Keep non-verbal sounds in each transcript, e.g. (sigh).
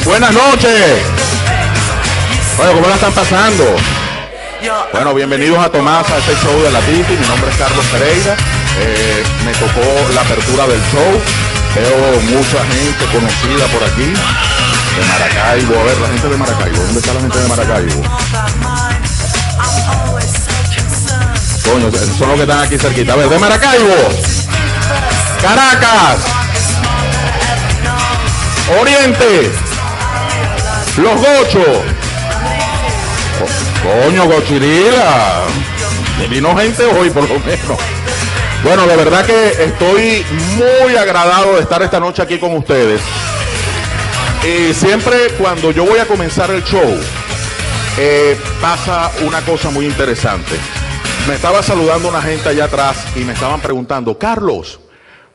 Buenas noches. Bueno, ¿cómo la están pasando? Bueno, bienvenidos a Tomás, a este show de la Titi. Mi nombre es Carlos Pereira. Eh, me tocó la apertura del show. Veo mucha gente conocida por aquí. De Maracaibo. A ver, la gente de Maracaibo. ¿Dónde está la gente de Maracaibo? Coño, son los que están aquí cerquita. A ver, de Maracaibo. Caracas. Oriente. Los Gochos. Co- Coño, Gochirila. Vino gente hoy por lo menos. Bueno, de verdad que estoy muy agradado de estar esta noche aquí con ustedes. Y siempre cuando yo voy a comenzar el show, eh, pasa una cosa muy interesante. Me estaba saludando una gente allá atrás y me estaban preguntando, Carlos,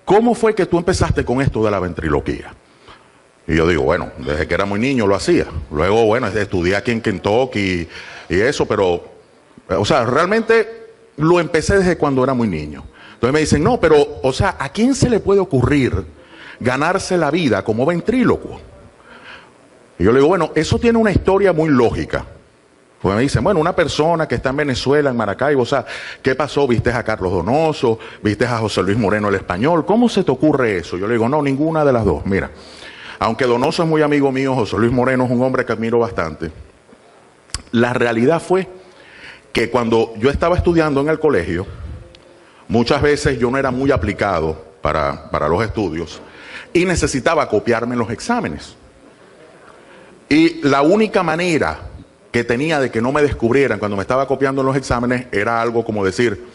¿cómo fue que tú empezaste con esto de la ventriloquía? Y yo digo, bueno, desde que era muy niño lo hacía. Luego, bueno, estudié aquí en Kentucky y, eso, pero, o sea, realmente lo empecé desde cuando era muy niño. Entonces me dicen, no, pero, o sea, ¿a quién se le puede ocurrir ganarse la vida como ventrílocuo? Y yo le digo, bueno, eso tiene una historia muy lógica. Pues me dicen, bueno, una persona que está en Venezuela, en Maracaibo, o sea, ¿qué pasó? ¿Viste a Carlos Donoso? ¿Viste a José Luis Moreno el español? ¿Cómo se te ocurre eso? Yo le digo, no, ninguna de las dos. Mira, aunque Donoso es muy amigo mío, José Luis Moreno es un hombre que admiro bastante. La realidad fue que cuando yo estaba estudiando en el colegio, muchas veces yo no era muy aplicado para, para los estudios y necesitaba copiarme los exámenes. Y la única manera que tenía de que no me descubrieran cuando me estaba copiando los exámenes era algo como decir,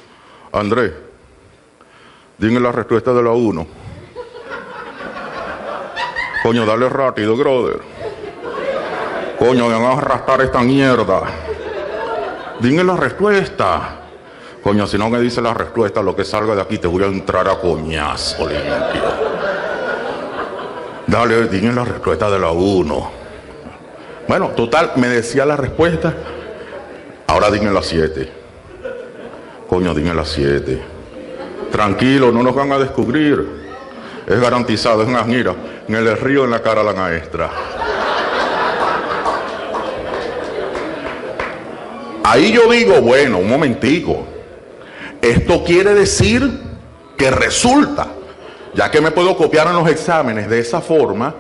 Andrés, dime la respuesta de la 1. Coño, dale rápido, brother. Coño, me van a arrastrar esta mierda. Dime la respuesta. Coño, si no me dice la respuesta, lo que salga de aquí te voy a entrar a coñazo limpio. Dale, dime la respuesta de la 1. Bueno, total, me decía la respuesta. Ahora dime las 7. Coño, dime las 7. Tranquilo, no nos van a descubrir. Es garantizado, es una mira. En el río, en la cara a la maestra. Ahí yo digo, bueno, un momentico. Esto quiere decir que resulta, ya que me puedo copiar en los exámenes de esa forma,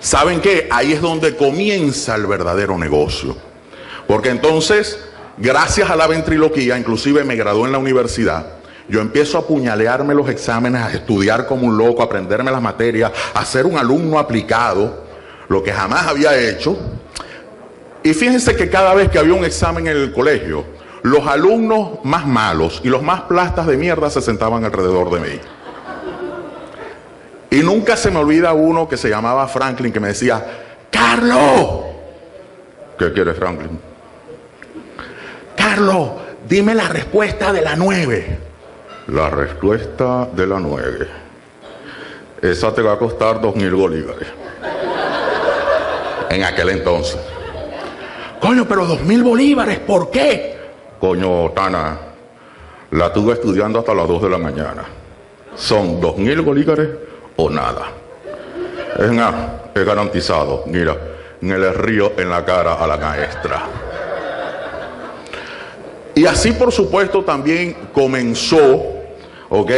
¿saben qué? Ahí es donde comienza el verdadero negocio. Porque entonces, gracias a la ventriloquía, inclusive me gradué en la universidad, yo empiezo a puñalearme los exámenes, a estudiar como un loco, a aprenderme las materias, a ser un alumno aplicado, lo que jamás había hecho. Y fíjense que cada vez que había un examen en el colegio, los alumnos más malos y los más plastas de mierda se sentaban alrededor de mí. Y nunca se me olvida uno que se llamaba Franklin que me decía, Carlos, ¿qué quieres Franklin? Carlos, dime la respuesta de la 9. La respuesta de la 9. Esa te va a costar dos mil bolívares. En aquel entonces. Coño, pero dos mil bolívares, ¿por qué? Coño, Tana, la tuve estudiando hasta las 2 de la mañana. Son dos mil bolívares o nada. Es nada, es garantizado. Mira, en el río, en la cara a la maestra. Y así, por supuesto, también comenzó, ¿ok?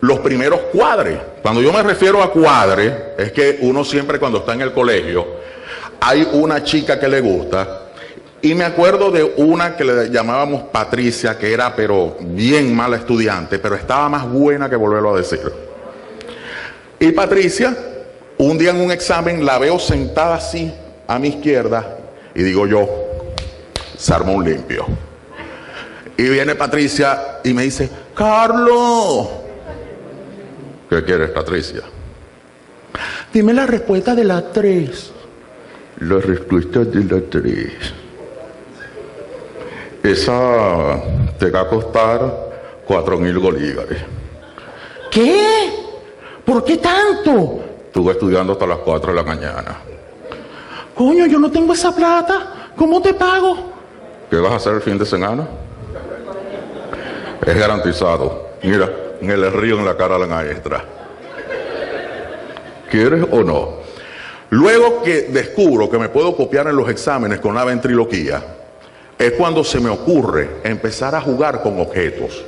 Los primeros cuadres. Cuando yo me refiero a cuadres, es que uno siempre cuando está en el colegio, hay una chica que le gusta. Y me acuerdo de una que le llamábamos Patricia, que era pero bien mala estudiante, pero estaba más buena que volverlo a decir. Y Patricia, un día en un examen, la veo sentada así a mi izquierda y digo yo, se armó un limpio. Y viene Patricia y me dice, Carlos, ¿qué quieres, Patricia? Dime la respuesta de la 3. La respuesta de la 3. Esa te va a costar cuatro mil bolívares. ¿Qué? ¿Por qué tanto? Estuve estudiando hasta las 4 de la mañana. Coño, yo no tengo esa plata. ¿Cómo te pago? ¿Qué vas a hacer el fin de semana? Es garantizado. Mira, en el río en la cara de la maestra. ¿Quieres o no? Luego que descubro que me puedo copiar en los exámenes con la ventriloquía, es cuando se me ocurre empezar a jugar con objetos.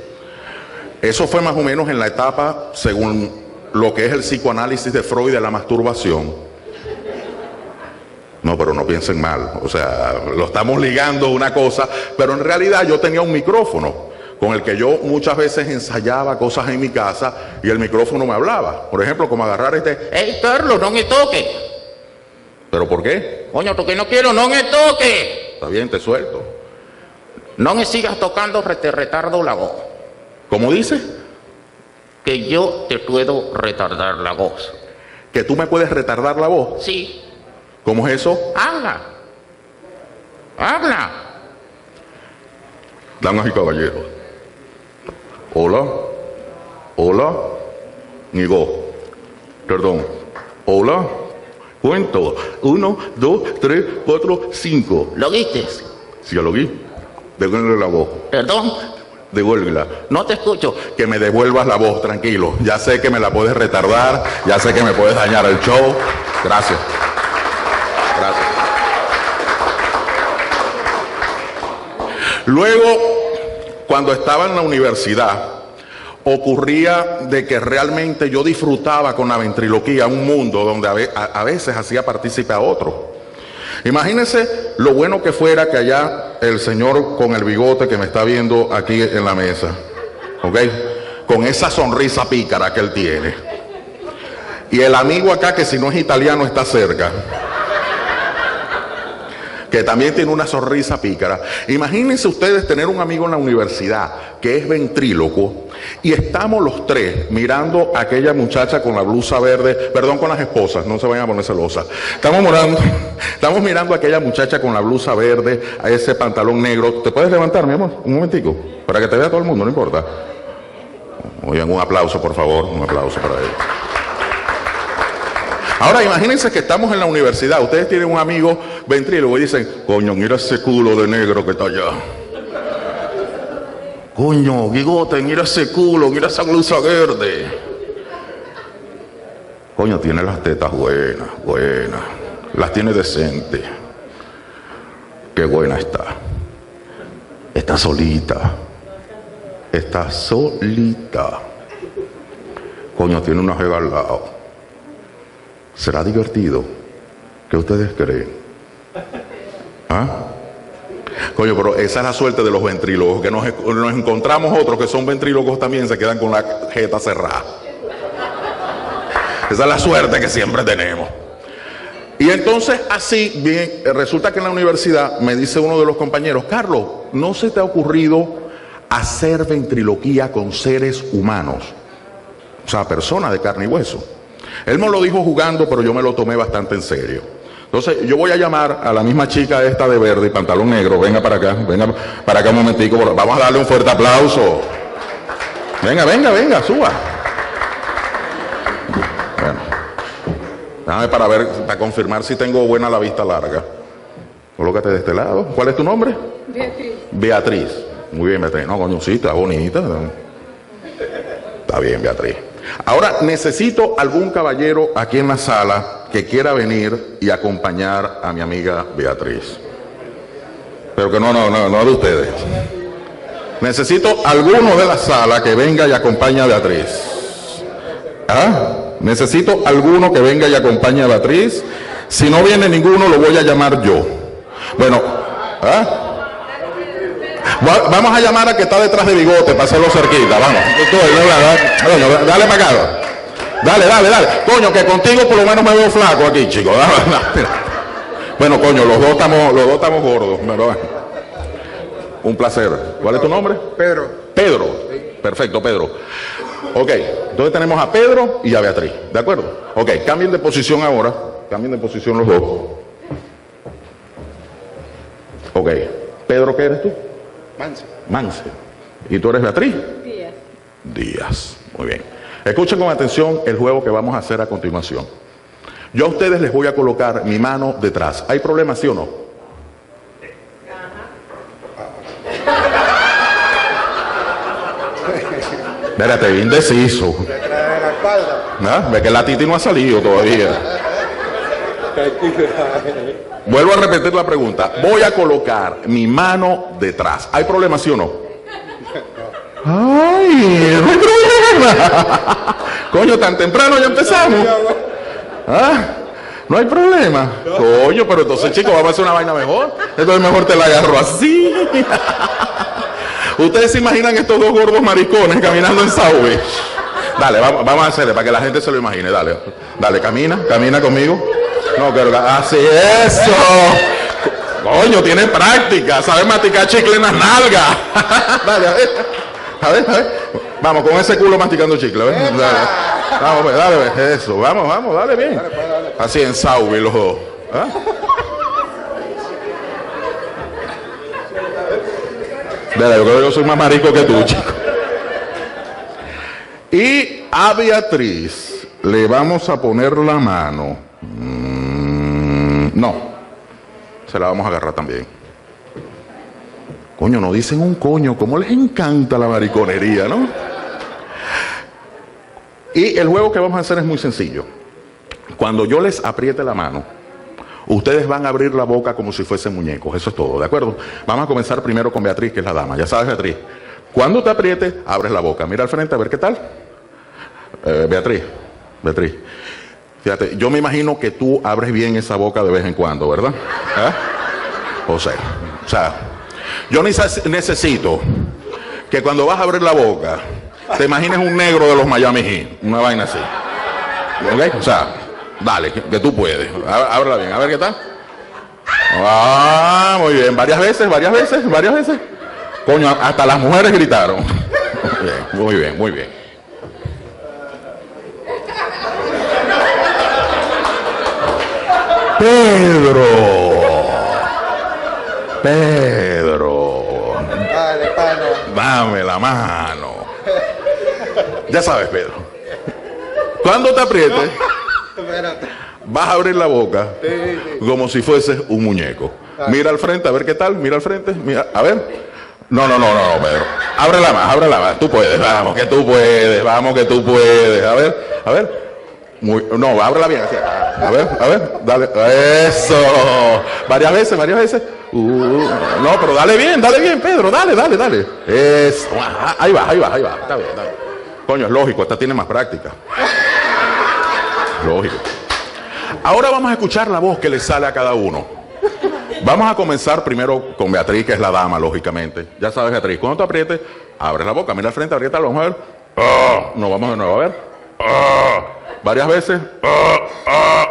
Eso fue más o menos en la etapa, según lo que es el psicoanálisis de Freud de la masturbación. No, pero no piensen mal, o sea, lo estamos ligando una cosa, pero en realidad yo tenía un micrófono con el que yo muchas veces ensayaba cosas en mi casa y el micrófono me hablaba. Por ejemplo, como agarrar este, ¡Ey, Carlos, no me toque! ¿pero por qué? Coño, tú que no quiero, no me toque. Está bien, te suelto. No me sigas tocando, te retardo la voz. ¿Cómo dice? Que yo te puedo retardar la voz. Que tú me puedes retardar la voz. Sí, ¿Cómo es eso? habla. Habla. Damas y caballeros. Hola. Hola. Nigo. Perdón. Hola. Cuento. Uno, dos, tres, cuatro, cinco. ¿Lo viste? Ya lo vi. Devuélvele la voz. Perdón, Devuélvela. no te escucho. Que me devuelvas la voz, tranquilo. Ya sé que me la puedes retardar. Ya sé que me puedes dañar el show. Gracias. Gracias. Luego, cuando estaba en la universidad, ocurría de que realmente yo disfrutaba con la ventriloquía un mundo donde a, ve- a- a veces hacía partícipe a otro. Imagínense lo bueno que fuera que allá el señor con el bigote que me está viendo aquí en la mesa, ¿ok? Con esa sonrisa pícara que él tiene. Y el amigo acá que si no es italiano está cerca que también tiene una sonrisa pícara. Imagínense ustedes tener un amigo en la universidad que es ventríloco y estamos los tres mirando a aquella muchacha con la blusa verde, perdón con las esposas, no se vayan a poner celosas. Estamos mirando, (laughs) estamos mirando a aquella muchacha con la blusa verde, a ese pantalón negro. ¿Te puedes levantar, mi amor? Un momentico, para que te vea todo el mundo, no importa. Oigan, un aplauso, por favor, un aplauso para él. Ahora imagínense que estamos en la universidad, ustedes tienen un amigo ventrílogo y dicen, coño, mira ese culo de negro que está allá. Coño, bigote, mira ese culo, mira esa blusa verde. Coño, tiene las tetas buenas, buenas. Las tiene decentes. Qué buena está. Está solita. Está solita. Coño, tiene una jeva al lado. ¿Será divertido? ¿Qué ustedes creen? ¿Ah? Coño, pero esa es la suerte de los ventrílogos, que nos, nos encontramos otros que son ventrílogos también, se quedan con la jeta cerrada. Esa es la suerte que siempre tenemos. Y entonces así, bien, resulta que en la universidad me dice uno de los compañeros, Carlos, ¿no se te ha ocurrido hacer ventriloquía con seres humanos? O sea, personas de carne y hueso. Él me lo dijo jugando, pero yo me lo tomé bastante en serio. Entonces, yo voy a llamar a la misma chica esta de verde y pantalón negro. Venga para acá, venga para acá un momentico. Vamos a darle un fuerte aplauso. Venga, venga, venga, suba. Bueno, déjame para ver, para confirmar si tengo buena la vista larga. Colócate de este lado. ¿Cuál es tu nombre? Beatriz. Beatriz. Muy bien, Beatriz. No, coño, sí, está bonita. Está bien, Beatriz. Ahora necesito algún caballero aquí en la sala que quiera venir y acompañar a mi amiga Beatriz. Pero que no, no, no, no de ustedes. Necesito alguno de la sala que venga y acompañe a Beatriz. ¿Ah? Necesito alguno que venga y acompañe a Beatriz. Si no viene ninguno, lo voy a llamar yo. Bueno, ¿ah? Va- Vamos a llamar a que está detrás de bigote para hacerlo cerquita. Vamos. Dale, para acá. Dale, dale, dale. Coño, que contigo por lo menos me veo flaco aquí, chico. (laughs) Dale, dale, mira. Bueno, coño, los dos estamos, los dos estamos gordos, ¿verdad? Un placer. ¿Cuál es tu nombre? Pedro, Pedro. Perfecto, Pedro. Ok, entonces tenemos a Pedro y a Beatriz, ¿de acuerdo? Ok, cambien de posición ahora. Cambien de posición los dos. Ok, Pedro, ¿qué eres tú? Manse. Mance. ¿Y tú eres Beatriz? Díaz. Díaz. Muy bien. Escuchen con atención el juego que vamos a hacer a continuación. Yo a ustedes les voy a colocar mi mano detrás. ¿Hay problema, sí o no? Espérate, indeciso. ¿Ah? Ve que la Titi no ha salido todavía. (laughs) Vuelvo a repetir la pregunta. Voy a colocar mi mano detrás. ¿Hay problema, sí o no? Ay, no hay problema. Coño, tan temprano ya empezamos. ¿Ah? No hay problema. Coño, pero entonces, chicos, vamos a hacer una vaina mejor. Entonces mejor te la agarro así. Ustedes se imaginan estos dos gordos maricones caminando en Saube. Dale, vamos, vamos a hacerle para que la gente se lo imagine. Dale, dale, camina, camina conmigo. No, pero así eso. Coño, tiene práctica, sabe masticar chicle en las nalgas. (laughs) dale, a ver. A ver, a ver. Vamos, con ese culo masticando chicle. Dale. Vamos, pues, dale, pues, eso. Vamos, vamos, dale bien. Así en Saube los dos. ¿Ah? Dale, yo creo que yo soy más marico que tú, chico. Y a Beatriz le vamos a poner la mano. Mm, no, se la vamos a agarrar también. Coño, no dicen un coño, ¿cómo les encanta la mariconería, no? Y el juego que vamos a hacer es muy sencillo. Cuando yo les apriete la mano, ustedes van a abrir la boca como si fuesen muñecos, eso es todo, ¿de acuerdo? Vamos a comenzar primero con Beatriz, que es la dama. Ya sabes, Beatriz. Cuando te apriete, abres la boca. Mira al frente a ver qué tal. Eh, Beatriz, Beatriz. Fíjate, yo me imagino que tú abres bien esa boca de vez en cuando, ¿verdad? ¿Eh? O sea, o sea, yo neces- necesito que cuando vas a abrir la boca, te imagines un negro de los Miami Heat, una vaina así. ¿Ok? O sea, dale, que, que tú puedes. Ábrela bien, a ver qué tal. Ah, muy bien. Varias veces, varias veces, varias veces. Coño, hasta las mujeres gritaron. (laughs) Muy bien, muy bien, muy bien. Pedro. Pedro. Dale. Dame la mano. Ya sabes, Pedro. Cuando te aprietes, vas a abrir la boca como si fueses un muñeco. Mira al frente, a ver qué tal. Mira al frente. Mira, a ver. No, no, no, no, no, Pedro. Ábrela más, ábrela más. Tú puedes, vamos, que tú puedes, vamos, que tú puedes. A ver, a ver. Muy, no, ábrela bien. así. A ver, a ver, dale. Eso. Varias veces, varias veces. Uh, no, pero dale bien, dale bien, Pedro. Dale, dale, dale. Eso. Ajá, Ahí va, ahí va, ahí va. Está bien, está bien. Coño, es lógico, esta tiene más práctica. Lógico. Ahora vamos a escuchar la voz que le sale a cada uno. Vamos a comenzar primero con Beatriz, que es la dama, lógicamente. Ya sabes, Beatriz, cuando te aprietes, abre la boca, mira al frente, aprieta, vamos a ver. Ah, no, vamos de nuevo, a ver. Ah, varias veces. Ah, ah.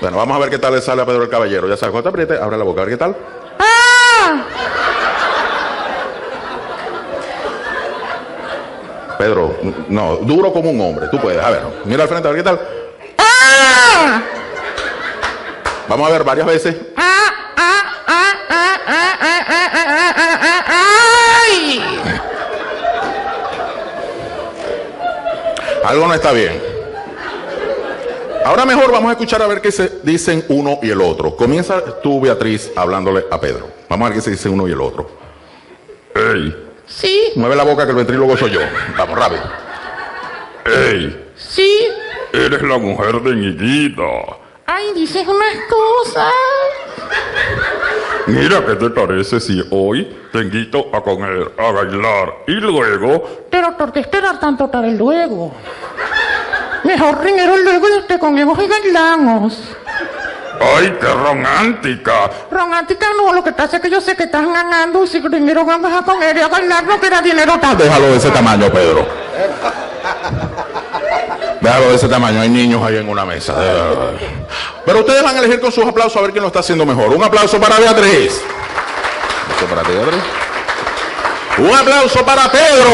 Bueno, vamos a ver qué tal le sale a Pedro el Caballero. Ya sabes, cuando te aprietes, abre la boca, a ver qué tal. Pedro, no, duro como un hombre. Tú puedes, a ver, mira al frente, a ver qué tal. Vamos a ver varias veces. Algo no está bien. Ahora mejor vamos a escuchar a ver qué se dicen uno y el otro. Comienza tú, Beatriz, hablándole a Pedro. Vamos a ver qué se dicen uno y el otro. ¡Ey! Sí, Mueve la boca que el ventrílogo soy yo. Vamos, rápido. ¡Ey! sí. Eres la mujer de Ñiquita. Ay, dices unas cosas. Mira, ¿qué te parece si hoy te invito a comer, a bailar y luego... Pero ¿por qué esperar tanto para el luego? Mejor primero el luego y usted comemos y bailamos. ¡Ay, qué romántica! Romántica no, lo que pasa es que yo sé que estás ganando y si primero vamos a comer y a bailar no queda dinero tal. Déjalo de ese tamaño, Pedro. Déjalo de ese tamaño, hay niños ahí en una mesa. Pero ustedes van a elegir con sus aplausos a ver quién lo está haciendo mejor. Un aplauso para Beatriz. Un aplauso para ti, Beatriz. Un aplauso para Pedro.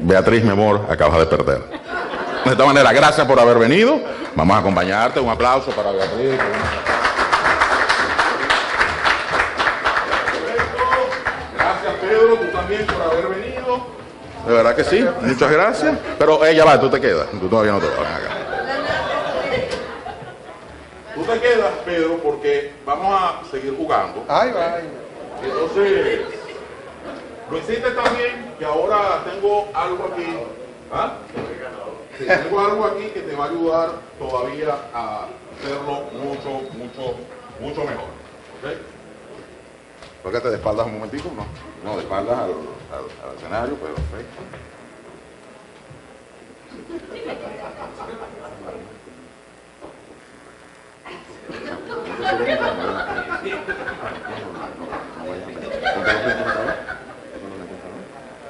Beatriz, mi amor, acabas de perder. De esta manera, gracias por haber venido. Vamos a acompañarte. Un aplauso para Beatriz. De verdad que sí, muchas gracias. Pero ella va, tú te quedas. Tú todavía no te vas. Acá. Tú te quedas, Pedro, porque vamos a seguir jugando. Ay, vaya. Entonces, Lo hiciste también que ahora tengo algo aquí. ¿Ah? Sí, tengo algo aquí que te va a ayudar todavía a hacerlo mucho, mucho, mucho mejor. ¿Ok? Póngate de espaldas un momentito, no. No, de espaldas al, al- al escenario, pero perfecto.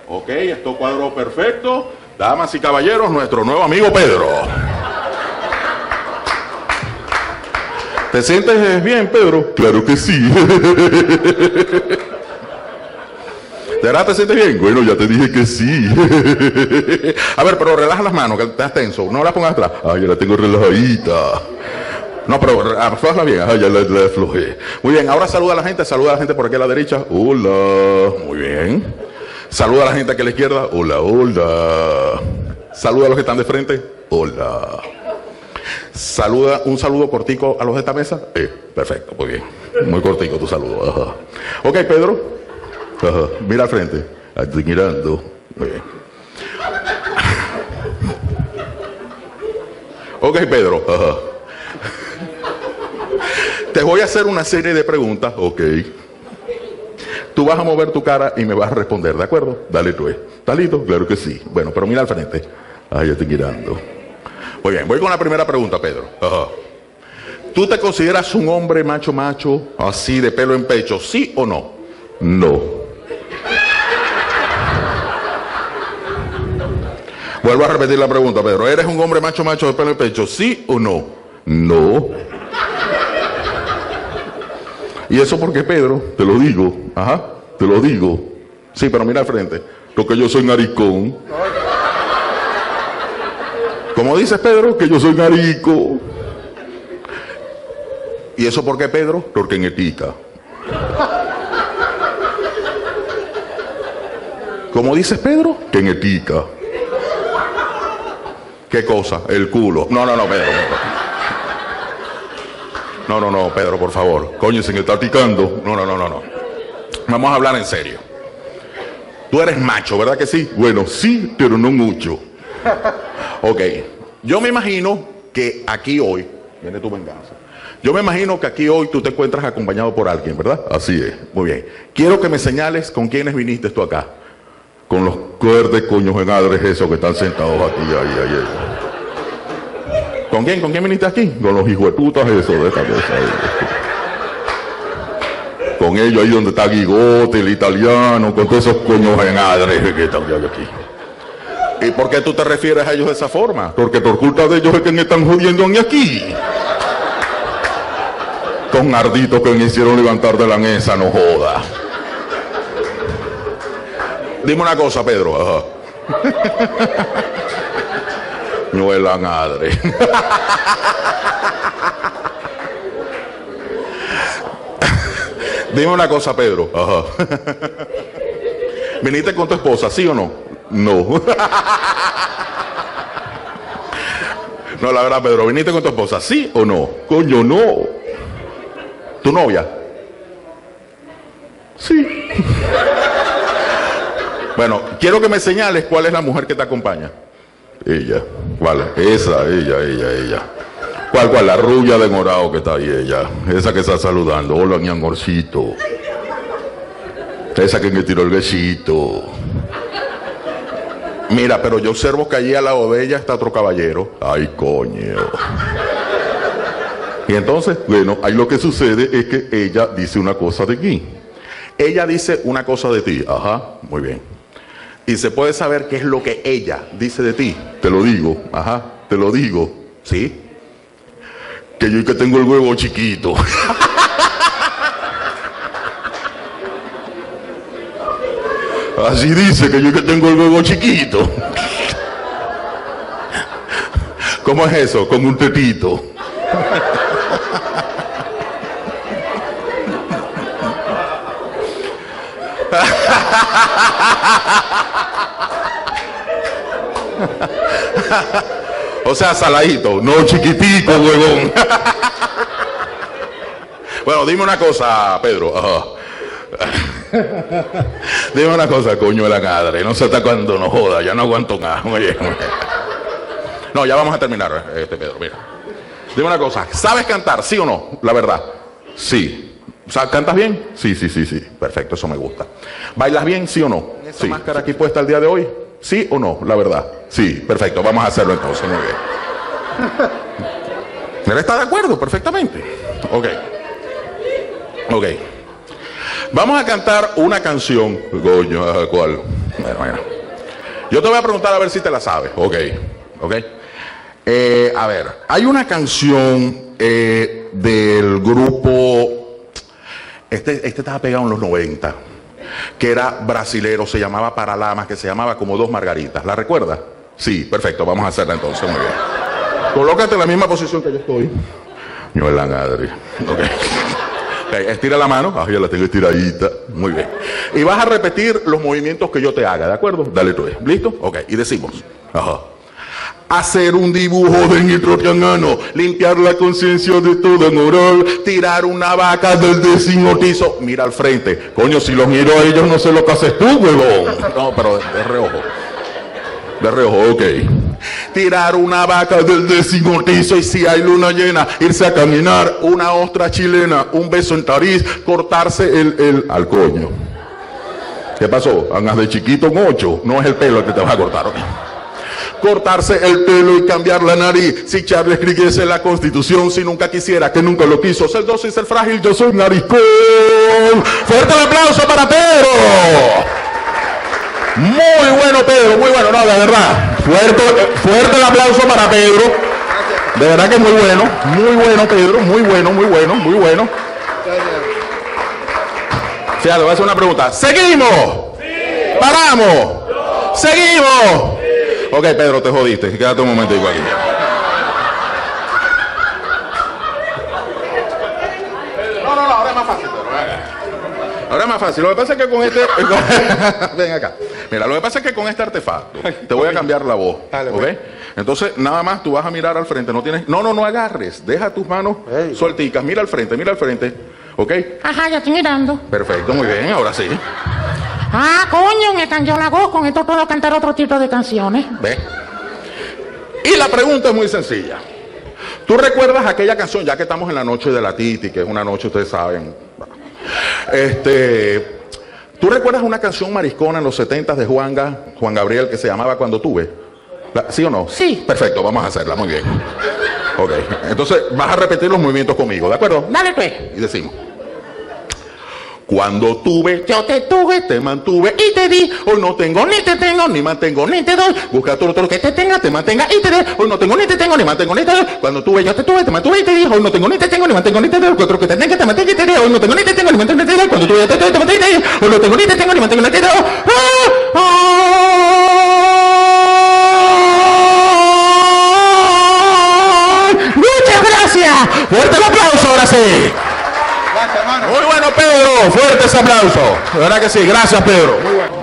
Ok, esto cuadro perfecto. Damas y caballeros, nuestro nuevo amigo Pedro. ¿Te sientes bien, Pedro? Claro que sí. (laughs) ¿De verdad te sientes bien? Bueno, ya te dije que sí. (laughs) A ver, pero relaja las manos, que estás tenso. No las pongas atrás. Ah, ya la tengo relajadita. No, pero aflojala bien. Ah, ya la, la aflojé. Muy bien, ahora saluda a la gente. Saluda a la gente por aquí a la derecha. Hola. Muy bien. Saluda a la gente aquí a la izquierda. Hola, hola. Saluda a los que están de frente. Hola. Saluda, un saludo cortico a los de esta mesa. Eh, perfecto, muy bien. Muy cortico tu saludo. Ajá. Ok, Pedro. (laughs) Mira al frente. Estoy mirando. Muy. (laughs) Ok, Pedro. (laughs) Te voy a hacer una serie de preguntas. Ok. Tú vas a mover tu cara y me vas a responder, ¿de acuerdo? Dale tú. eh. ¿Estás listo? Claro que sí. Bueno, pero mira al frente. Ah, ya estoy mirando. Muy bien, voy con la primera pregunta, Pedro. ¿Tú te consideras un hombre macho macho, así de pelo en pecho, sí o no? No. Vuelvo a repetir la pregunta, Pedro. ¿Eres un hombre macho macho de pelo en pecho, sí o no? No. ¿Y eso por qué, Pedro? Te lo digo. Ajá, te lo digo. Sí, pero mira al frente. Porque yo soy naricón. ¿Cómo dices, Pedro? Que yo soy narico. ¿Y eso por qué, Pedro? Porque en etica. ¿Cómo dices, Pedro? Que en etica. ¿Qué cosa? El culo. No, no, no, Pedro. No, no, no, Pedro, por favor. Coño, sin estar picando. No, no, no, no, no. Vamos a hablar en serio. Tú eres macho, ¿verdad que sí? Bueno, sí, pero no mucho. Ok, yo me imagino que aquí hoy, viene tu venganza. Yo me imagino que aquí hoy tú te encuentras acompañado por alguien, ¿verdad? Así es, muy bien. Quiero que me señales con quiénes viniste tú acá. Con los cuerdes coños en adres esos que están sentados aquí, ahí, ahí, ahí. ¿Con quién? ¿Con quién viniste aquí? Con los hijueputas esos de esta mesa. ahí. Con ellos ahí donde está Gigote, el italiano, con todos esos coños en adres que están aquí. ¿Y por qué tú te refieres a ellos de esa forma? Porque por culpa de ellos es que me están jodiendo aquí. Con arditos que me hicieron levantar de la mesa, no joda. Dime una cosa, Pedro. No es la madre. Dime una cosa, Pedro. Ajá. (laughs) (laughs) (laughs) ¿Viniste con tu esposa, sí o no? No. No, la verdad, Pedro, ¿viniste con tu esposa, sí o no? Coño, no. ¿Tu novia? Sí. Quiero que me señales cuál es la mujer que te acompaña. Ella. ¿Cuál? Esa, ella, ella, ella. ¿Cuál, cuál? La rubia de morado que está ahí, ella. Esa que está saludando. Hola, mi amorcito. Esa que me tiró el besito. Mira, pero yo observo que allí al lado de ella está otro caballero. Ay, coño. Y entonces, bueno, ahí lo que sucede es que ella dice una cosa de ti. Ella dice una cosa de ti. Ajá, muy bien. Y se puede saber qué es lo que ella dice de ti. Te lo digo, ajá, te lo digo. ¿Sí? Que yo que tengo el huevo chiquito. Así dice que yo que tengo el huevo chiquito. ¿Cómo es eso? Como un tetito. (laughs) O sea, saladito, no chiquitico, huevón. (laughs) bueno, dime una cosa, Pedro. (laughs) Dime una cosa, coño de la madre. No sé hasta cuándo no joda. Ya no aguanto. Oye, No, ya vamos a terminar, este Pedro. Mira. Dime una cosa. ¿Sabes cantar? ¿Sí o no? La verdad. Sí. O sea, ¿Cantas bien? Sí, sí, sí, sí. Perfecto, eso me gusta. ¿Bailas bien? ¿Sí o no? ¿Esa sí. máscara aquí puesta el día de hoy? ¿Sí o no? La verdad. Sí, perfecto. Vamos a hacerlo entonces. Muy bien. ¿Él está de acuerdo? Perfectamente. Ok. Ok. Vamos a cantar una canción. Coño, ¿cuál? Bueno, bueno. Yo te voy a preguntar a ver si te la sabes. Ok. Ok. Eh, a ver, hay una canción eh, del grupo. Este, este estaba pegado en los 90 que era brasilero, se llamaba Paralamas, que se llamaba como dos margaritas. ¿La recuerda? Sí, perfecto, vamos a hacerla entonces, muy bien. Colócate en la misma posición que yo estoy. Yo en la madre. Okay. Estira la mano. Ah, ya la tengo estiradita. Muy bien. Y vas a repetir los movimientos que yo te haga, ¿de acuerdo? Dale tú. ¿Listo? Ok. Y decimos. Ajá hacer un dibujo de nitrotianano, limpiar la conciencia de toda moral, tirar una vaca del decimotizo. Mira al frente. Coño, si los miro a ellos no sé lo que haces tú, huevón. No, pero de reojo. De reojo, ok. Tirar una vaca del decimotizo y si hay luna llena, irse a caminar, una ostra chilena, un beso en Tariz, cortarse el, el al coño. ¿Qué pasó? Angas de chiquito un ocho. No es el pelo el que te va a cortar. Cortarse el pelo y cambiar la nariz. Si Charles escribiese la constitución, si nunca quisiera, que nunca lo quiso. Ser y ser frágil, yo soy narizcón. Fuerte el aplauso para Pedro. Muy bueno, Pedro, muy bueno, no, de verdad. Fuerte, fuerte el aplauso para Pedro. De verdad que muy bueno, muy bueno, Pedro, muy bueno, muy bueno, muy bueno. Fíjate, voy a hacer una pregunta. ¿Seguimos? ¿Paramos? ¿Seguimos? Ok, Pedro, te jodiste. Quédate un momento igual. No, no, no, ahora es más fácil. Ahora es más fácil. Lo que pasa es que con este. (laughs) (laughs) Ven acá. Mira, lo que pasa es que con este artefacto te voy a cambiar la voz. ¿Ok? Pues. Entonces, nada más tú vas a mirar al frente. No tienes. No, no, no agarres. Deja tus manos suelticas. Mira al frente, mira al frente. ¿Ok? Ajá, ya estoy mirando. Perfecto, muy bien. Ahora sí. Ah, coño, me cambió la voz, con esto puedo cantar otro tipo de canciones. ¿Ve? Y la pregunta es muy sencilla. ¿Tú recuerdas aquella canción, ya que estamos en la noche de la Titi, que es una noche, ustedes saben? Este, ¿Tú recuerdas una canción mariscona en los 70 de Juanga, Juan Gabriel, que se llamaba Cuando tuve? ¿Sí o no? Sí. Perfecto, vamos a hacerla, muy bien. Ok, entonces vas a repetir los movimientos conmigo, ¿de acuerdo? Dale pues. Y decimos. Cuando tuve, yo te tuve, te mantuve y te di. Hoy no tengo, ni te tengo, ni mantengo, ni te doy. Busca todo lo que te tenga, te mantenga y te dé. Hoy no tengo, ni te tengo, ni mantengo, ni te doy. Cuando tuve, yo te tuve, te mantuve y te di. Hoy no tengo, ni te tengo, ni mantengo, ni te doy. Otro que te tenga, te mantenga y te dé. Hoy no tengo, ni te tengo, ni mantengo, ni te doy. Cuando tuve, yo te tuve, te mantuve y te di. Hoy no tengo, ni te tengo, ni mantengo, ni te doy. ¡Ah! ¡Ah! Muchas gracias. Fuerte el aplauso, ahora sí. Muy bueno, Pedro. Fuerte ese aplauso. De verdad que sí. Gracias, Pedro. Muy bueno.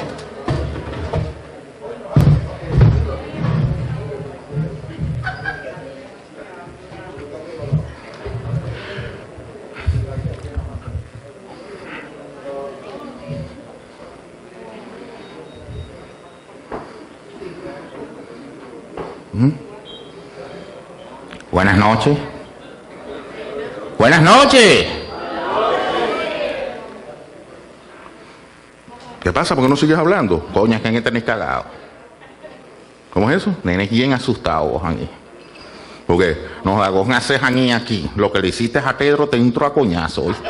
¿Mm? Buenas noches. Buenas noches. ¿Qué pasa? ¿Por qué no sigues hablando? Coña, que en tenéis cagado. ¿Cómo es eso? Nenes bien asustados, aquí. Porque nos una cejanía aquí. Lo que le hiciste a Pedro te entró a coñazo, ¿viste?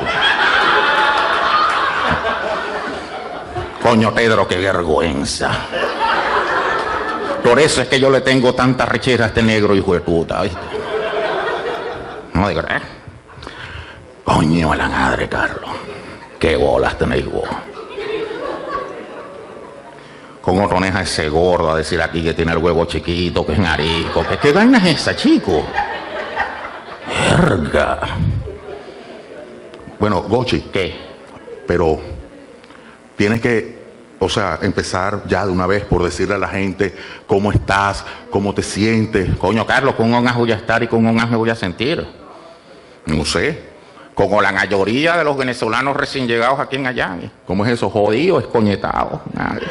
Coño, Pedro, qué vergüenza. Por eso es que yo le tengo tanta rechera a este negro hijo de puta, ¿viste? No digo, ¿eh? Coño, a la madre, Carlos. Qué bolas tenéis vos con otoneja ese gordo a decir aquí que tiene el huevo chiquito, que es narico. ¿Qué, qué vaina es esa, chico? Verga. Bueno, Gochi. ¿Qué? Pero tienes que, o sea, empezar ya de una vez por decirle a la gente cómo estás, cómo te sientes. Coño, Carlos, con un voy a estar y con un ángel voy a sentir. No sé. Como la mayoría de los venezolanos recién llegados aquí en Miami. ¿Cómo es eso? Jodidos, escoñetados. Nadie.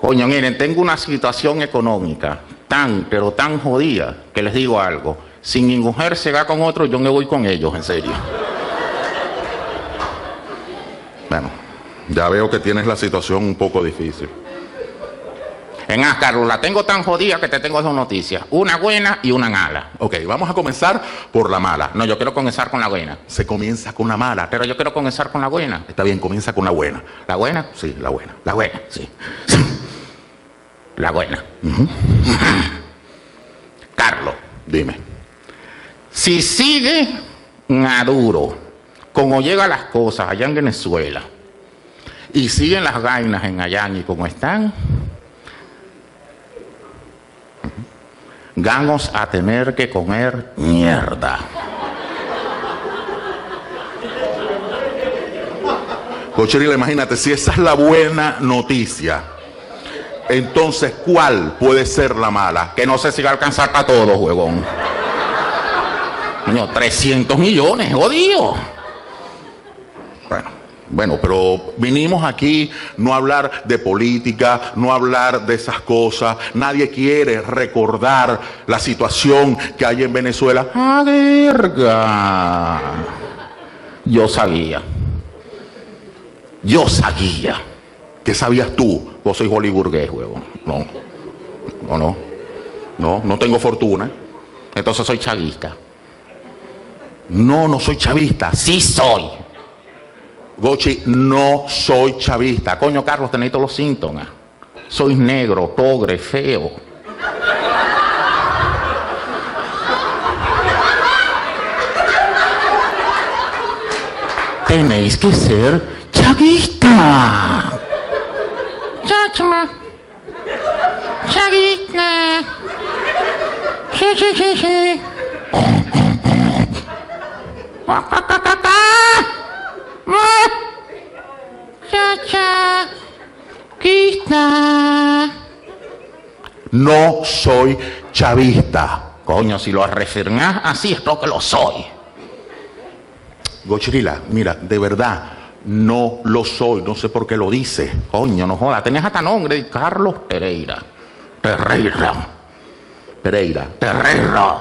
Coño, miren, tengo una situación económica tan, pero tan jodida que les digo algo. Si mi mujer se va con otro, yo me voy con ellos, en serio. Bueno, ya veo que tienes la situación un poco difícil. En Carlos, la tengo tan jodida que te tengo dos noticias. Una buena y una mala. Ok, vamos a comenzar por la mala. No, yo quiero comenzar con la buena. Se comienza con la mala. Pero yo quiero comenzar con la buena. Está bien, comienza con la buena. ¿La buena? Sí, la buena. La buena, sí. La buena. (laughs) Carlos, dime. Si sigue Maduro, como llegan las cosas allá en Venezuela, y siguen las vainas en Ayani como están, vamos a tener que comer mierda. Cocherila, imagínate, si esa es la buena noticia, entonces, ¿cuál puede ser la mala? Que no sé si va a alcanzar para todos, huevón. Coño, 300 millones, jodido. Bueno, bueno, pero vinimos aquí no a hablar de política, no a hablar de esas cosas. Nadie quiere recordar la situación que hay en Venezuela. ¡Ah, verga! Yo sabía. Yo sabía. ¿Qué sabías tú? Vos soy hollywoodgués, huevo. No, no, no. No, no tengo fortuna. Entonces soy chavista. No, no soy chavista. Sí soy. Gochi, no soy chavista. Coño, Carlos, tenéis todos los síntomas. Soy negro, pobre, feo. Tenéis que ser chavista. Chacha. Chavista. Sí, sí, sí, sí. No soy chavista. Coño, si lo reafirmás así es lo que lo soy. Gochirila, mira, de verdad, no lo soy. No sé por qué lo dice. Coño, no joda. Tenés hasta nombre, Carlos Pereira. Pereira. Pereira. Pereira.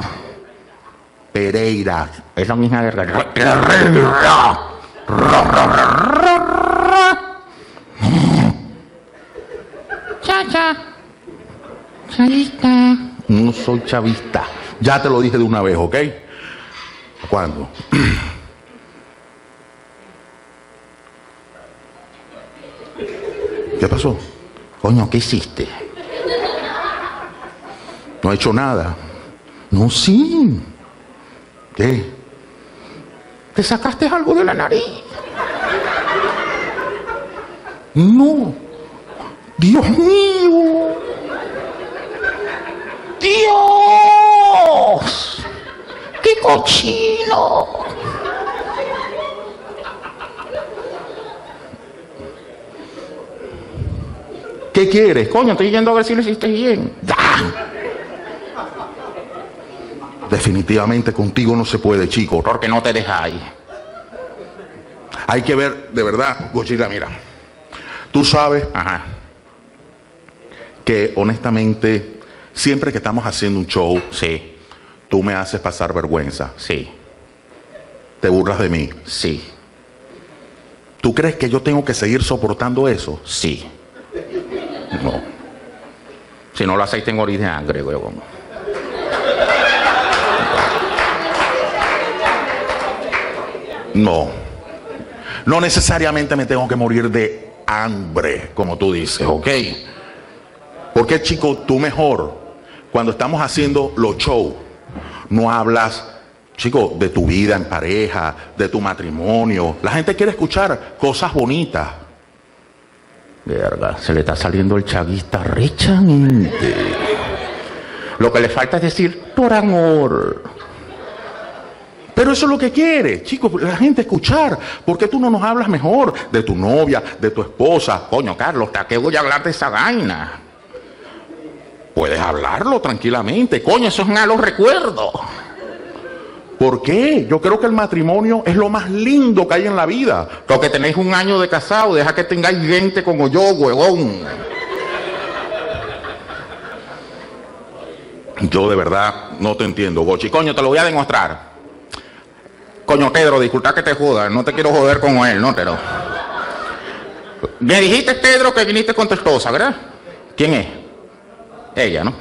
Pereira. Es la misma de Pereira. Chacha. Chavista. No soy chavista. Ya te lo dije de una vez, ¿ok? ¿Cuándo? (clears throat) ¿Qué pasó? Coño, ¿qué hiciste? No he hecho nada. No, sí. ¿Qué? ¿Te sacaste algo de la nariz? No. Dios mío. Dios. ¡Qué cochino! ¿Qué quieres? Coño, estoy yendo a ver si lo hiciste bien. ¡Ah! Definitivamente contigo no se puede, chico, porque no te dejáis. Hay que ver, de verdad, Gochila, mira. Tú sabes, ajá, que honestamente, siempre que estamos haciendo un show, sí, tú me haces pasar vergüenza. Sí. Te burlas de mí. Sí. ¿Tú crees que yo tengo que seguir soportando eso? Sí. No. Si no lo hacéis, tengo origen sangre, huevón. No. No necesariamente me tengo que morir de hambre, como tú dices, ¿ok? Porque, chico, tú mejor, cuando estamos haciendo los shows, no hablas, chico, de tu vida en pareja, de tu matrimonio. La gente quiere escuchar cosas bonitas. Verga, se le está saliendo el chavista rechamente. Lo que le falta es decir, por amor. Pero eso es lo que quiere, chicos, la gente escuchar. ¿Por qué tú no nos hablas mejor de tu novia, de tu esposa? Coño, Carlos, ¿a qué voy a hablar de esa vaina? Puedes hablarlo tranquilamente. Coño, eso es un los recuerdo. ¿Por qué? Yo creo que el matrimonio es lo más lindo que hay en la vida. Porque tenéis un año de casado, deja que tengáis gente como yo, huevón. Yo de verdad no te entiendo, Gochi. Coño, te lo voy a demostrar. Coño, Pedro, disculpa que te joda, no te quiero joder con él, no, pero. Me dijiste, Pedro, que viniste con tu esposa, ¿verdad? ¿Quién es? Ella, ¿no?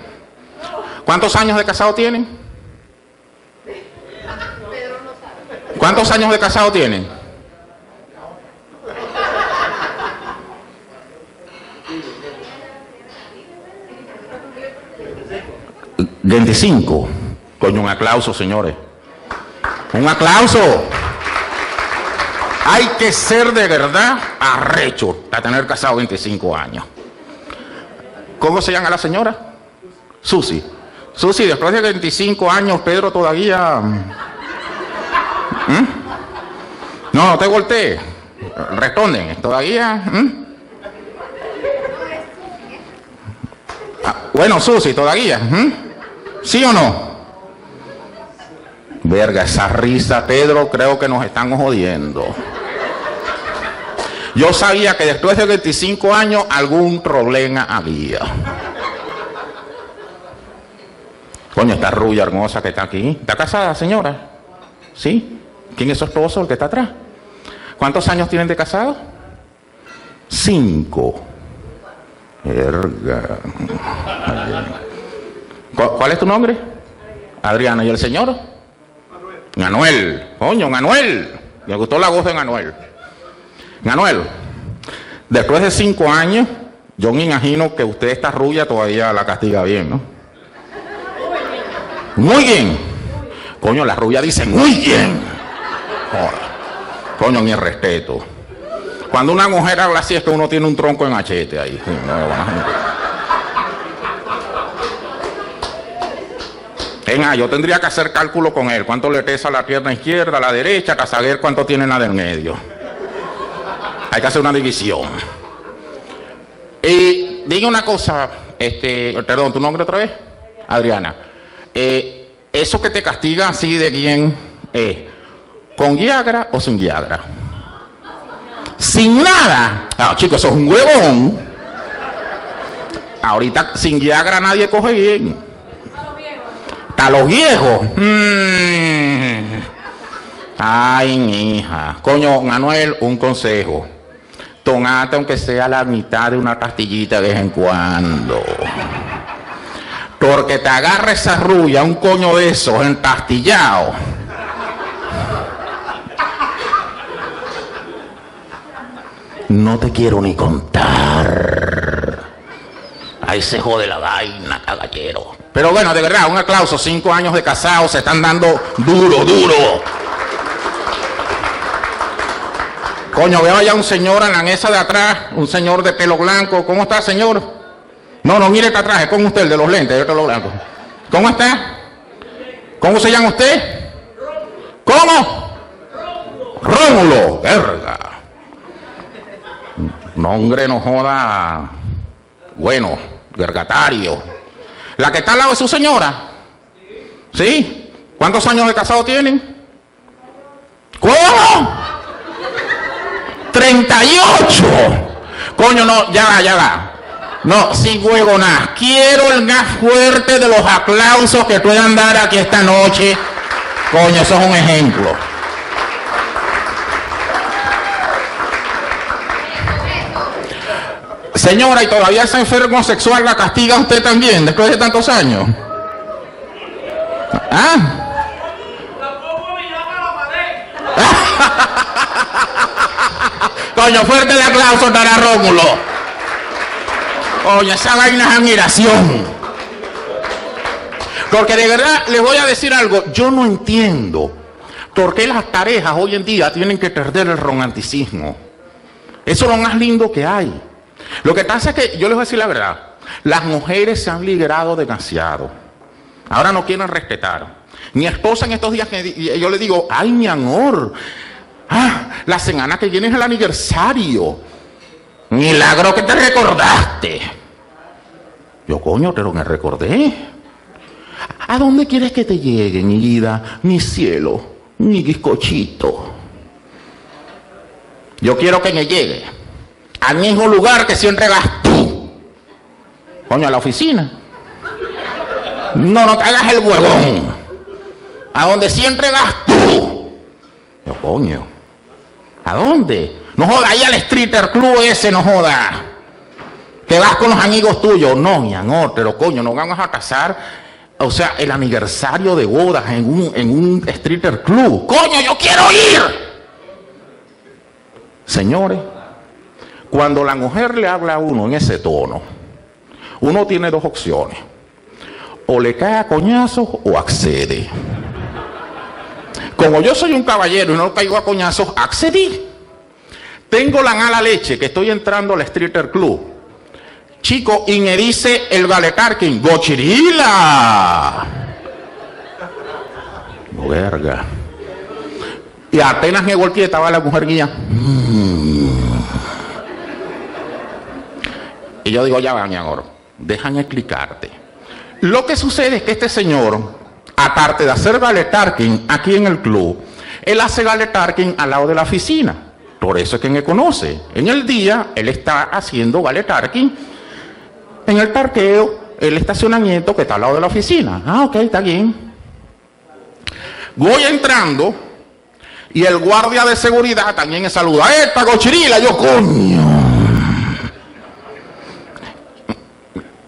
¿Cuántos años de casado tienen? ¿Cuántos años de casado tienen? ¿25? Coño, un aplauso, señores. Un aplauso. Hay que ser de verdad arrecho para tener casado 25 años. ¿Cómo se llama la señora? Susi. Susi, después de 25 años, Pedro todavía... No, no te voltees. Responden, todavía... ¿Mm? Ah, bueno, Susi, todavía. ¿Mm? ¿Sí o no? Verga, esa risa, Pedro, creo que nos están jodiendo. Yo sabía que después de 25 años algún problema había. Coño, esta rubia hermosa que está aquí. ¿Está casada, señora? ¿Sí? ¿Quién es su esposo, el que está atrás? ¿Cuántos años tienen de casado? Cinco. Verga. ¿Cuál es tu nombre? Adriana. ¿Y el señor? Manuel. Coño, Manuel. Me gustó la voz de Manuel. Manuel, después de cinco años, yo me imagino que usted esta rubia todavía la castiga bien, ¿no? Muy bien. Coño, la rubia dice muy bien. Joder. Coño, mi respeto. Cuando una mujer habla así es que uno tiene un tronco en machete ahí. Venga, yo tendría que hacer cálculo con él. ¿Cuánto le pesa la pierna izquierda, la derecha, para saber cuánto tiene la del medio? Hay que hacer una división. Y diga una cosa, este, perdón, ¿tu nombre otra vez? Adriana. Eh, eso que te castiga así de bien, eh, ¿con Viagra o sin Viagra? Sin nada. Ah, chicos, eso es un huevón. Ahorita sin Viagra nadie coge bien. A los viejos. Mm. Ay, mi hija. Coño, Manuel, un consejo. Tomate aunque sea la mitad de una pastillita de vez en cuando. Porque te agarra esa rulla, un coño de esos, empastillado. No te quiero ni contar. Ahí se jode la vaina, caballero. Pero bueno, de verdad, un aplauso. Cinco años de casados se están dando duro, duro. Coño, veo allá un señor en la mesa de atrás, un señor de pelo blanco. ¿Cómo está, señor? No, no, mire está atrás, es con usted, el de los lentes, de pelo blanco. ¿Cómo está? ¿Cómo se llama usted? ¿Cómo? Rómulo, verga. Nombre no joda. Bueno, vergatario. La que está al lado de su señora. ¿Sí? ¿Cuántos años de casado tienen? ¿Cómo? 38. Coño, no, ya va, ya va. No, sin juego nada. Quiero el gas fuerte de los aplausos que puedan dar aquí esta noche. Coño, eso es un ejemplo. Señora, ¿y todavía ese enfermo sexual la castiga usted también después de tantos años? ¿Ah? Coño, fuerte de aplauso para Rómulo. Oye, esa vaina es admiración. Porque de verdad les voy a decir algo, yo no entiendo por qué las parejas hoy en día tienen que perder el romanticismo. Eso es lo más lindo que hay. Lo que pasa es que yo les voy a decir la verdad, las mujeres se han liberado demasiado. Ahora no quieren respetar. Mi esposa en estos días, yo le digo, ay mi amor, ah, la semana que viene es el aniversario. Milagro que te recordaste. Yo, coño, pero me recordé. ¿A dónde quieres que te llegue, mi vida, mi cielo, mi bizcochito? Yo quiero que me llegue al mismo lugar que siempre vas tú. Coño, a la oficina. No, no te hagas el huevón. A donde siempre vas tú. Yo, coño. ¿A dónde? No joda, ahí al streeter club ese, no joda. Que vas con los amigos tuyos. No, mi amor, pero coño, nos vamos a casar. O sea, el aniversario de bodas en un, en un streeter club. Coño, yo quiero ir. Señores, cuando la mujer le habla a uno en ese tono, uno tiene dos opciones. O le cae a coñazos o accede. Como yo soy un caballero y no caigo a coñazos, accedí. Tengo la mala leche que estoy entrando al Streeter Club. Chico, y me dice el Galetarkin, ¡Gochirila! Verga. Y apenas me volteé, estaba la mujer guía. Y yo digo, ya va, mi amor, déjame explicarte. Lo que sucede es que este señor, aparte de hacer galetarking aquí en el club, él hace galetarking al lado de la oficina. Por eso es que me conoce. En el día, él está haciendo galetarking en el parqueo, el estacionamiento que está al lado de la oficina. Ah, ok, está bien. Voy entrando y el guardia de seguridad también me saluda. ¡Esta cochirila! Yo, coño.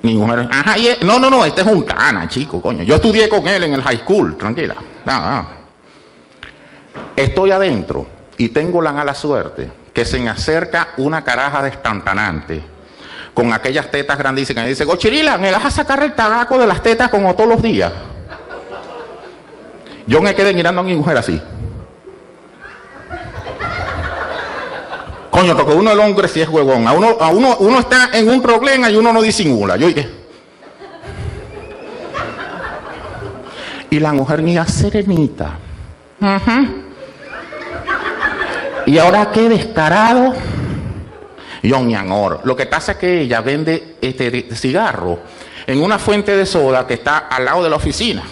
Mi mujer, ajá, y no, no, no, este es un cana, chico, coño. Yo estudié con él en el high school, tranquila. Estoy adentro y tengo la mala suerte que se me acerca una caraja destantanante con aquellas tetas grandísimas y dice, Gochirila, me vas a sacar el tabaco de las tetas como todos los días. Yo me quedé mirando a mi mujer así. Coño, porque uno el hombre sí es huevón. A uno, a uno, uno está en un problema y uno no disimula. Yo dije. Y la mujer mía serenita. Y ahora qué descarado. Yo, mi amor, lo que pasa es que ella vende este cigarro en una fuente de soda que está al lado de la oficina.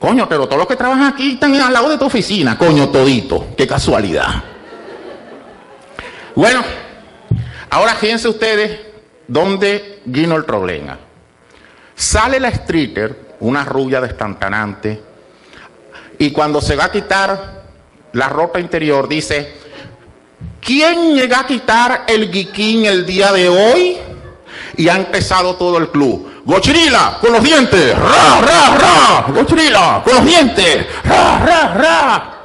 Coño, pero todos los que trabajan aquí están al lado de tu oficina. Coño, todito. Qué casualidad. Bueno, ahora fíjense ustedes dónde vino el problema. Sale la streeter, una rubia destantanante, y cuando se va a quitar la ropa interior dice, ¿quién llega a quitar el guiquín el día de hoy? Y ha empezado todo el club. Gochirila, con los dientes. Ra, ra, ra. Gochirila, con los dientes. Ra, ra, ra.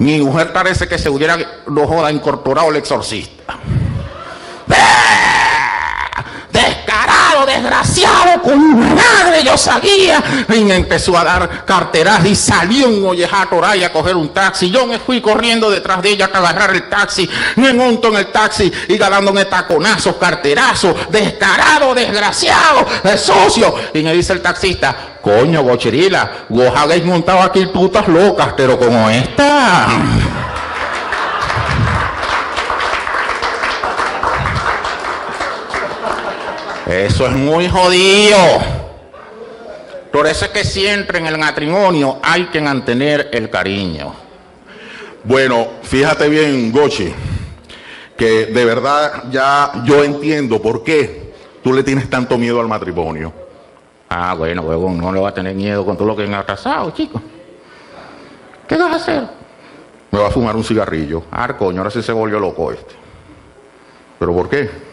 Mi mujer parece que se hubiera, no joda, incorporado el exorcista. Desgraciado, con mi madre, yo sabía. Y me empezó a dar carteras y salió un ollejato ahí a coger un taxi. Yo me fui corriendo detrás de ella a agarrar el taxi. Me monto en el taxi y ganándome taconazos, carterazos. Descarado, desgraciado, de socio. Y me dice el taxista, coño, bocherila, vos habéis montado aquí putas locas, pero como esta. Eso es muy jodido. Por eso es que siempre en el matrimonio hay que mantener el cariño. Bueno, fíjate bien, Gochi, que de verdad ya yo entiendo por qué tú le tienes tanto miedo al matrimonio. Ah, bueno, huevón, no le va a tener miedo con todo lo que han atrasado, chico. ¿Qué vas a hacer? Me va a fumar un cigarrillo. Ah, coño, ahora sí se volvió loco este. ¿Pero por qué?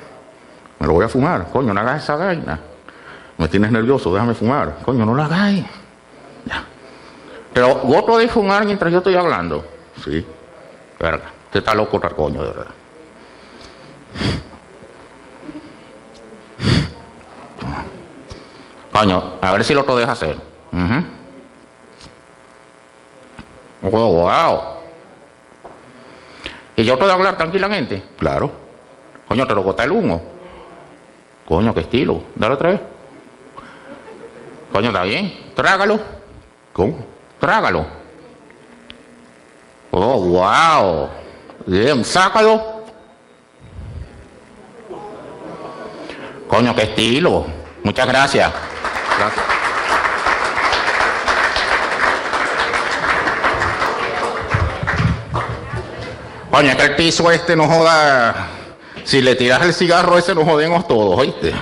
Me lo voy a fumar. Coño, no hagas esa vaina. Me tienes nervioso, déjame fumar. Coño, no lo hagáis. Ya. Pero vos podéis fumar mientras yo estoy hablando. Sí. Verga. Usted está loco, coño, de verdad. Coño, a ver si lo deja hacer. Ujú. Oh, wow. ¿Y yo puedo hablar tranquilamente? Claro. Coño, te lo bota el humo. Coño, qué estilo. Dale otra vez. Coño, está bien. Trágalo. ¿Cómo? Trágalo. Oh, wow. Bien, sácalo. Coño, qué estilo. Muchas gracias. Gracias. Coño, es que el piso este no joda. Si le tiras el cigarro ese, nos jodemos todos, ¿oíste?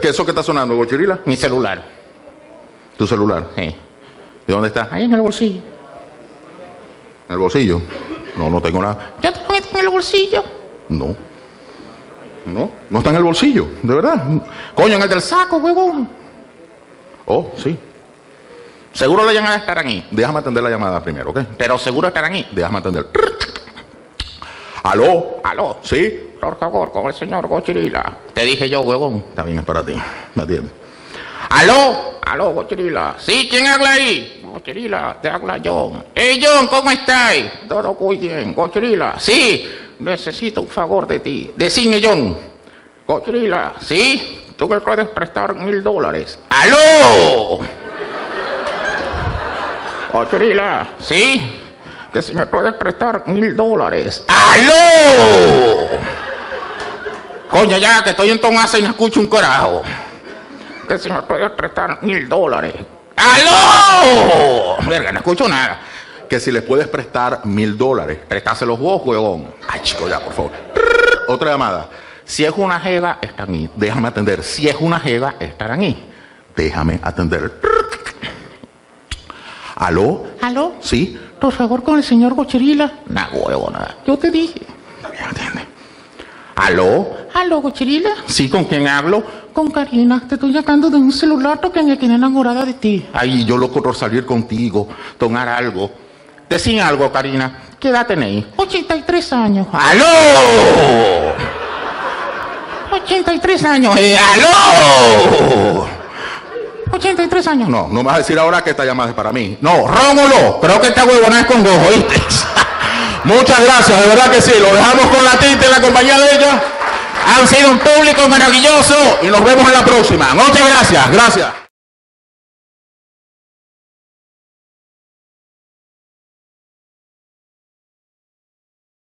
¿Qué es eso que está sonando, Gochirila? Mi celular. Tu celular. Sí. ¿Y dónde está? Ahí en el bolsillo. ¿En el bolsillo? No, no tengo nada. ¿Ya te lo metes en el bolsillo? No. No, no está en el bolsillo, de verdad. Coño, en el del saco, huevón. Oh, sí. Seguro la llamada estarán ahí. Déjame atender la llamada primero, ¿ok? Pero seguro estarán ahí. Déjame atender. ¿Aló? Aló. ¿Sí? Por favor, con el señor Gochirila. Te dije yo, huevón. Bien, es para ti. ¿Me atiendes? Aló. Aló, Gochirila. Sí, ¿quién habla ahí? Gochirila, te habla John. Hey, John, ¿cómo estás? Todo muy bien. Gochirila. Sí, necesito un favor de ti. Decime, John. Gochirila. Sí, tú me puedes prestar mil dólares. ¡Aló! Gochirila. Sí, que si me puedes prestar mil dólares. ¡Aló! Coño, ya que estoy en Tomasa y no escucho un carajo. Que si me puedes prestar mil dólares. ¡Aló! Verga, no escucho nada. Que si les puedes prestar mil dólares. Prestáselos vos, huevón. Ay, chico, ya, por favor. Otra llamada. Si es una jeva, están ahí. Déjame atender. Si es una jeva, estarán ahí. Déjame atender. ¿Aló? ¿Aló? ¿Sí? Por favor, con el señor Gochirila. Nah, huevo, nada. Yo te dije. Atiende. ¿Aló? ¿Aló, Gochirila? ¿Sí? ¿Con quién hablo? Con Karina, te estoy llamando de un celular que me tiene enamorada de ti. Ay, yo loco por salir contigo, tomar algo. Decín algo, Karina. ¿Qué edad tenéis? 83 años. ¡Aló! 83 años. Eh, ¡Aló! 83 años. No, no me vas a decir ahora que esta llamada es para mí. No, Rómulo, creo que esta huevona es con vos, ¿oíste? (laughs) Muchas gracias, de verdad que sí. Lo dejamos con la tinta en la compañía de ella. Han sido un público maravilloso y nos vemos en la próxima. Muchas gracias, gracias.